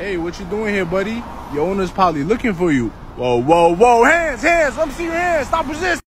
Hey, what you doing here, buddy? Your owner's probably looking for you. Whoa, whoa, whoa, hands, hands. Let me see your hands. Stop resisting.